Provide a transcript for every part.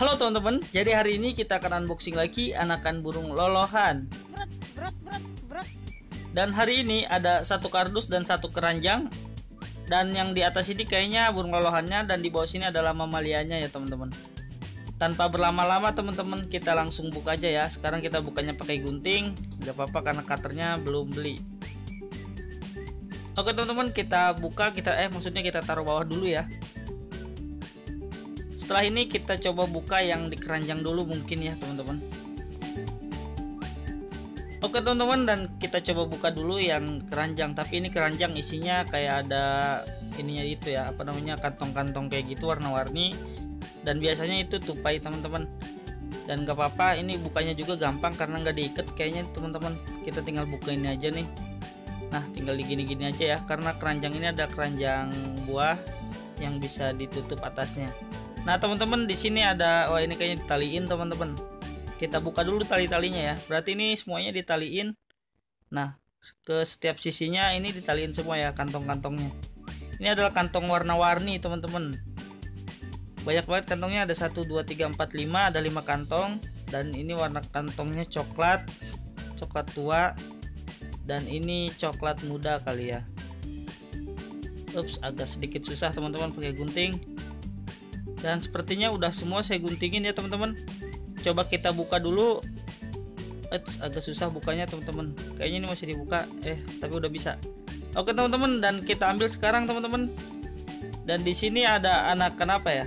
Halo teman-teman, jadi hari ini kita akan unboxing lagi anakan burung lolohan. Dan hari ini ada satu kardus dan satu keranjang. Dan yang di atas ini kayaknya burung lolohannya dan di bawah sini adalah mamalianya ya teman-teman. Tanpa berlama-lama teman-teman kita langsung buka aja ya. Sekarang kita bukanya pakai gunting, gak apa-apa karena cutternya belum beli. Oke teman-teman kita buka kita eh maksudnya kita taruh bawah dulu ya setelah ini kita coba buka yang di keranjang dulu mungkin ya teman-teman. Oke teman-teman dan kita coba buka dulu yang keranjang. Tapi ini keranjang isinya kayak ada ininya itu ya apa namanya kantong-kantong kayak gitu warna-warni. Dan biasanya itu tupai teman-teman. Dan gak apa-apa ini bukanya juga gampang karena nggak diikat kayaknya teman-teman. Kita tinggal buka ini aja nih. Nah tinggal digini-gini aja ya karena keranjang ini ada keranjang buah yang bisa ditutup atasnya Nah teman-teman di sini ada wah ini kayaknya ditaliin teman-teman. Kita buka dulu tali-talinya ya. Berarti ini semuanya ditaliin. Nah ke setiap sisinya ini ditaliin semua ya kantong-kantongnya. Ini adalah kantong warna-warni teman-teman. Banyak banget kantongnya ada 1 2 3 4 5 ada 5 kantong dan ini warna kantongnya coklat, coklat tua dan ini coklat muda kali ya. Ups, agak sedikit susah teman-teman pakai gunting dan sepertinya udah semua saya guntingin ya teman-teman. Coba kita buka dulu. Eits, agak susah bukanya teman-teman. Kayaknya ini masih dibuka. Eh tapi udah bisa. Oke teman-teman dan kita ambil sekarang teman-teman. Dan di sini ada anakan apa ya?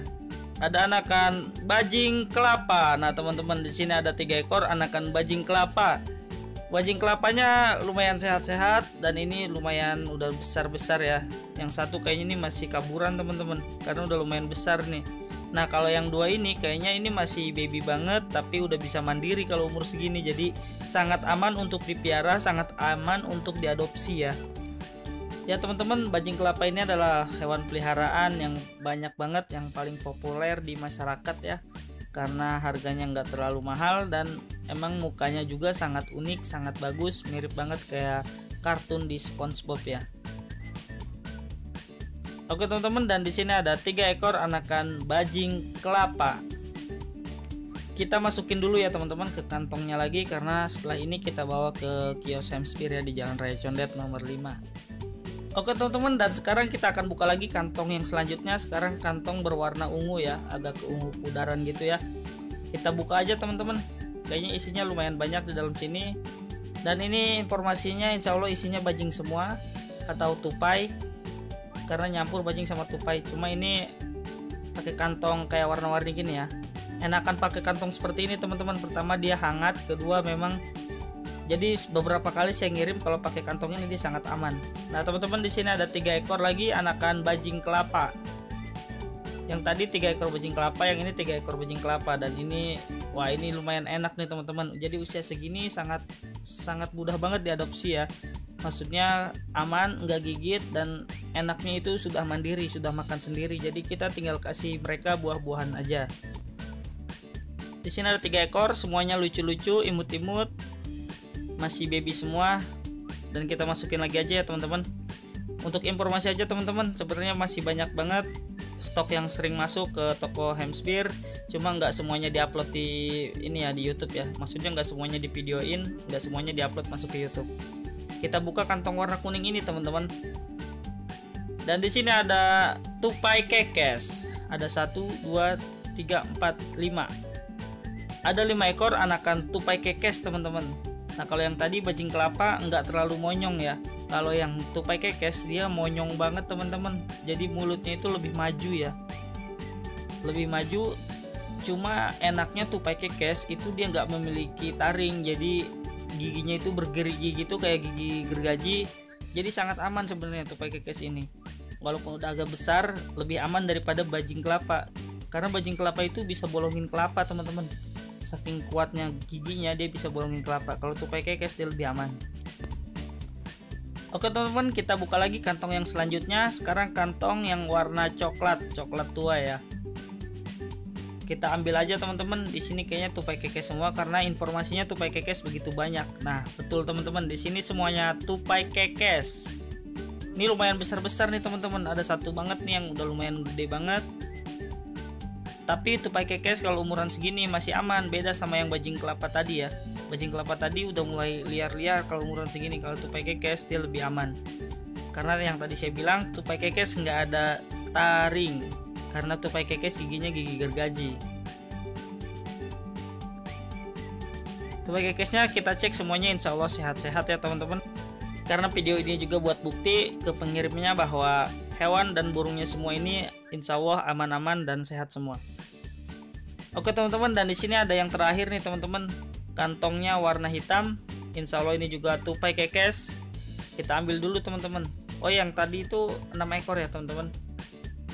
Ada anakan bajing kelapa. Nah teman-teman di sini ada tiga ekor anakan bajing kelapa. Bajing kelapanya lumayan sehat-sehat dan ini lumayan udah besar-besar ya. Yang satu kayaknya ini masih kaburan teman-teman. Karena udah lumayan besar nih Nah kalau yang dua ini kayaknya ini masih baby banget tapi udah bisa mandiri kalau umur segini. Jadi sangat aman untuk dipiara sangat aman untuk diadopsi ya. Ya teman-teman bajing kelapa ini adalah hewan peliharaan yang banyak banget yang paling populer di masyarakat ya. Karena harganya nggak terlalu mahal dan emang mukanya juga sangat unik sangat bagus mirip banget kayak kartun di SpongeBob ya Oke teman-teman dan di sini ada tiga ekor anakan bajing kelapa. Kita masukin dulu ya teman-teman ke kantongnya lagi karena setelah ini kita bawa ke kios Hemspir ya di Jalan Raya Condet nomor 5. Oke teman-teman dan sekarang kita akan buka lagi kantong yang selanjutnya. Sekarang kantong berwarna ungu ya, agak ke ungu pudaran gitu ya. Kita buka aja teman-teman. Kayaknya isinya lumayan banyak di dalam sini. Dan ini informasinya insya Allah isinya bajing semua atau tupai karena nyampur bajing sama tupai. Cuma ini pakai kantong kayak warna-warni gini ya. Enakan pakai kantong seperti ini teman-teman. Pertama dia hangat. Kedua memang jadi beberapa kali saya ngirim kalau pakai kantong ini dia sangat aman. Nah teman-teman di sini ada tiga ekor lagi. Anakan bajing kelapa. Yang tadi tiga ekor bajing kelapa yang ini tiga ekor bajing kelapa. Dan ini wah ini lumayan enak nih teman-teman. Jadi usia segini sangat sangat mudah banget diadopsi ya maksudnya aman nggak gigit dan enaknya itu sudah mandiri sudah makan sendiri. Jadi kita tinggal kasih mereka buah-buahan aja. Di sini ada tiga ekor semuanya lucu-lucu imut-imut. Masih baby semua. Dan kita masukin lagi aja ya teman-teman. Untuk informasi aja teman-teman sebenarnya masih banyak banget stok yang sering masuk ke toko Hemspear cuma nggak semuanya diupload di ini ya di YouTube ya. Maksudnya nggak semuanya di videoin nggak semuanya diupload masuk ke YouTube kita buka kantong warna kuning ini teman-teman. Dan di sini ada tupai kekes. Ada satu dua tiga empat lima. Ada lima ekor anakan tupai kekes teman-teman. Nah kalau yang tadi bajing kelapa nggak terlalu monyong ya. Kalau yang tupai kekes dia monyong banget teman-teman. Jadi mulutnya itu lebih maju ya. Lebih maju cuma enaknya tupai kekes itu dia nggak memiliki taring. Jadi giginya itu bergerigi gitu kayak gigi gergaji. Jadi sangat aman sebenarnya tupai kekes ini. Walaupun udah agak besar lebih aman daripada bajing kelapa. Karena bajing kelapa itu bisa bolongin kelapa teman-teman. Saking kuatnya giginya dia bisa bolongin kelapa. Kalau tupai kekes dia lebih aman. Oke teman-teman kita buka lagi kantong yang selanjutnya. Sekarang kantong yang warna coklat Coklat tua ya kita ambil aja teman-teman. Di sini kayaknya tupai kekes semua karena informasinya tupai kekes begitu banyak. Nah betul teman-teman. Di sini semuanya tupai kekes. Ini lumayan besar-besar nih teman-teman. Ada satu banget nih yang udah lumayan gede banget. Tapi tupai kekes kalau umuran segini masih aman. Beda sama yang bajing kelapa tadi ya. Bajing kelapa tadi udah mulai liar-liar kalau umuran segini. Kalau tupai kekes dia lebih aman. Karena yang tadi saya bilang tupai kekes nggak ada taring karena tupai kekes giginya gigi gergaji. Tupai kekesnya kita cek semuanya insya Allah sehat-sehat ya teman-teman. Karena video ini juga buat bukti ke pengirimnya bahwa hewan dan burungnya semua ini insya Allah aman-aman dan sehat semua. Oke teman-teman dan di sini ada yang terakhir nih teman-teman. Kantongnya warna hitam. Insya Allah ini juga tupai kekes. Kita ambil dulu teman-teman. Oh yang tadi itu 6 ekor ya teman-teman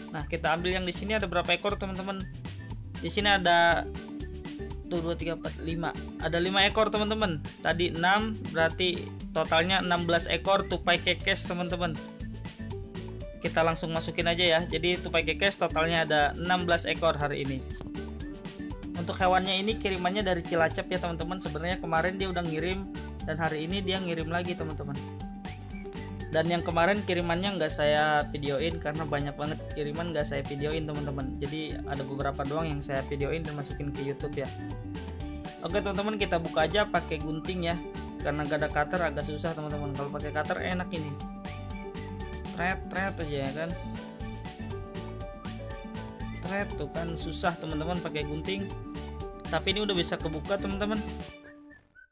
nah kita ambil yang di sini ada berapa ekor teman-teman? Di sini ada tuh 2 3 4 5 ada 5 ekor teman-teman. Tadi 6 berarti totalnya 16 ekor tupai kekes teman-teman. Kita langsung masukin aja ya. Jadi tupai kekes totalnya ada 16 ekor hari ini. Untuk hewannya ini kirimannya dari Cilacap ya teman-teman. Sebenarnya kemarin dia udah ngirim dan hari ini dia ngirim lagi teman-teman dan yang kemarin kirimannya nggak saya videoin karena banyak banget kiriman nggak saya videoin teman-teman. Jadi ada beberapa doang yang saya videoin dan masukin ke YouTube ya. Oke teman-teman kita buka aja pakai gunting ya. Karena gak ada cutter agak susah teman-teman. Kalau pakai cutter enak ini. Tret tret aja ya kan. Tret tuh kan susah teman-teman pakai gunting. Tapi ini udah bisa kebuka teman-teman.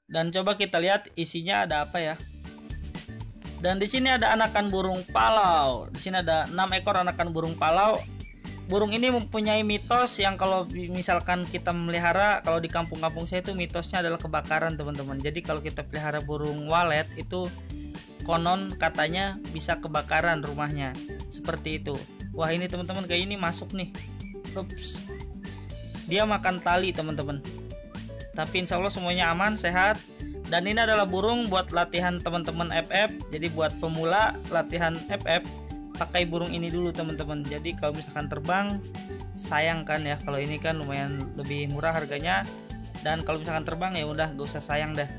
Dan coba kita lihat isinya ada apa ya dan di sini ada anakan burung palau. Di sini ada 6 ekor anakan burung palau. Burung ini mempunyai mitos yang kalau misalkan kita melihara kalau di kampung-kampung saya itu mitosnya adalah kebakaran teman-teman. Jadi kalau kita pelihara burung walet itu konon katanya bisa kebakaran rumahnya. Seperti itu. Wah ini teman-teman kayak ini masuk nih. Ups. Dia makan tali teman-teman tapi insya Allah semuanya aman sehat. Dan ini adalah burung buat latihan teman-teman FF jadi buat pemula latihan FF pakai burung ini dulu teman-teman. Jadi kalau misalkan terbang sayang kan ya. Kalau ini kan lumayan lebih murah harganya. Dan kalau misalkan terbang ya udah gak usah sayang deh.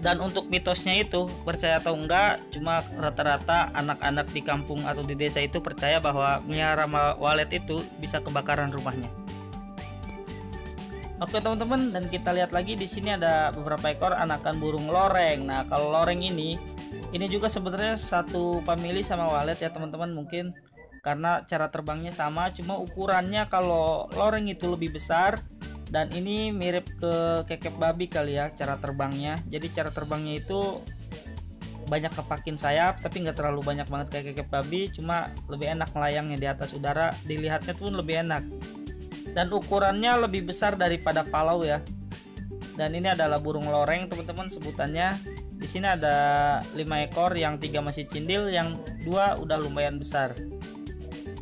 Dan untuk mitosnya itu percaya atau enggak cuma rata-rata anak-anak di kampung atau di desa itu percaya bahwa melihara walet itu bisa kebakaran rumahnya Oke teman-teman dan kita lihat lagi di sini ada beberapa ekor anakan burung loreng. Nah kalau loreng ini ini juga sebenarnya satu family sama walet ya teman-teman mungkin karena cara terbangnya sama cuma ukurannya kalau loreng itu lebih besar dan ini mirip ke kekep babi kali ya cara terbangnya. Jadi cara terbangnya itu banyak kepakin sayap tapi nggak terlalu banyak banget kayak kekep babi cuma lebih enak melayangnya di atas udara. Dilihatnya pun lebih enak dan ukurannya lebih besar daripada palau ya. Dan ini adalah burung loreng teman-teman sebutannya. Di sini ada 5 ekor yang tiga masih cindil yang dua udah lumayan besar.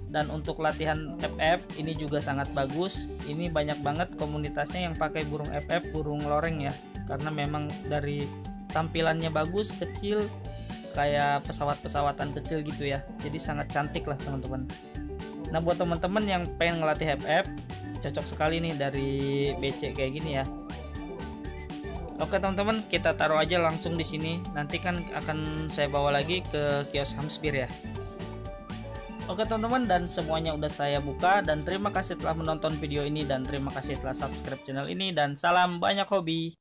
Dan untuk latihan FF ini juga sangat bagus. Ini banyak banget komunitasnya yang pakai burung FF burung loreng ya. Karena memang dari tampilannya bagus kecil kayak pesawat-pesawatan kecil gitu ya. Jadi sangat cantik lah teman-teman. Nah buat teman-teman yang pengen ngelatih FF cocok sekali nih dari BC kayak gini ya. Oke teman-teman kita taruh aja langsung di sini. Nanti kan akan saya bawa lagi ke kios Hamspir ya. Oke teman-teman dan semuanya udah saya buka. Dan terima kasih telah menonton video ini. Dan terima kasih telah subscribe channel ini. Dan salam banyak hobi